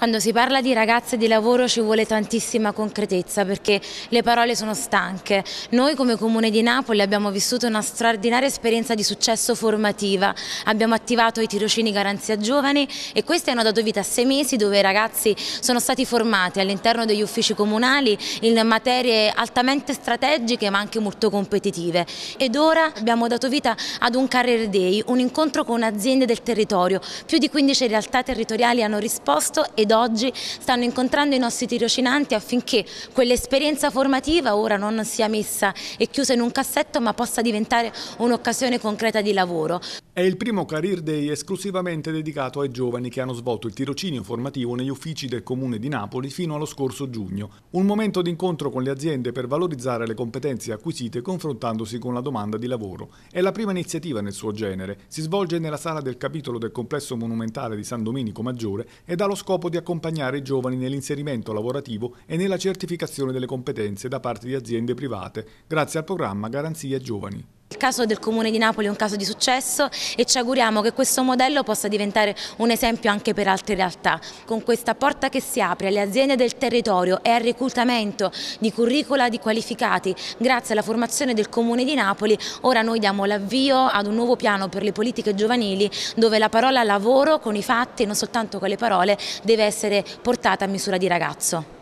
Quando si parla di ragazze di lavoro ci vuole tantissima concretezza perché le parole sono stanche. Noi come Comune di Napoli abbiamo vissuto una straordinaria esperienza di successo formativa, abbiamo attivato i tirocini Garanzia Giovani e questi hanno dato vita a sei mesi dove i ragazzi sono stati formati all'interno degli uffici comunali in materie altamente strategiche ma anche molto competitive. Ed ora abbiamo dato vita ad un Career Day, un incontro con aziende del territorio, più di 15 realtà territoriali hanno risposto ed ed oggi stanno incontrando i nostri tirocinanti affinché quell'esperienza formativa ora non sia messa e chiusa in un cassetto ma possa diventare un'occasione concreta di lavoro. È il primo Career Day esclusivamente dedicato ai giovani che hanno svolto il tirocinio formativo negli uffici del Comune di Napoli fino allo scorso giugno. Un momento di incontro con le aziende per valorizzare le competenze acquisite confrontandosi con la domanda di lavoro. È la prima iniziativa nel suo genere. Si svolge nella sala del capitolo del complesso monumentale di San Domenico Maggiore ed ha lo scopo di accompagnare i giovani nell'inserimento lavorativo e nella certificazione delle competenze da parte di aziende private, grazie al programma Garanzia Giovani. Il caso del Comune di Napoli è un caso di successo e ci auguriamo che questo modello possa diventare un esempio anche per altre realtà. Con questa porta che si apre alle aziende del territorio e al reclutamento di curricula di qualificati grazie alla formazione del Comune di Napoli, ora noi diamo l'avvio ad un nuovo piano per le politiche giovanili dove la parola lavoro con i fatti e non soltanto con le parole deve essere portata a misura di ragazzo.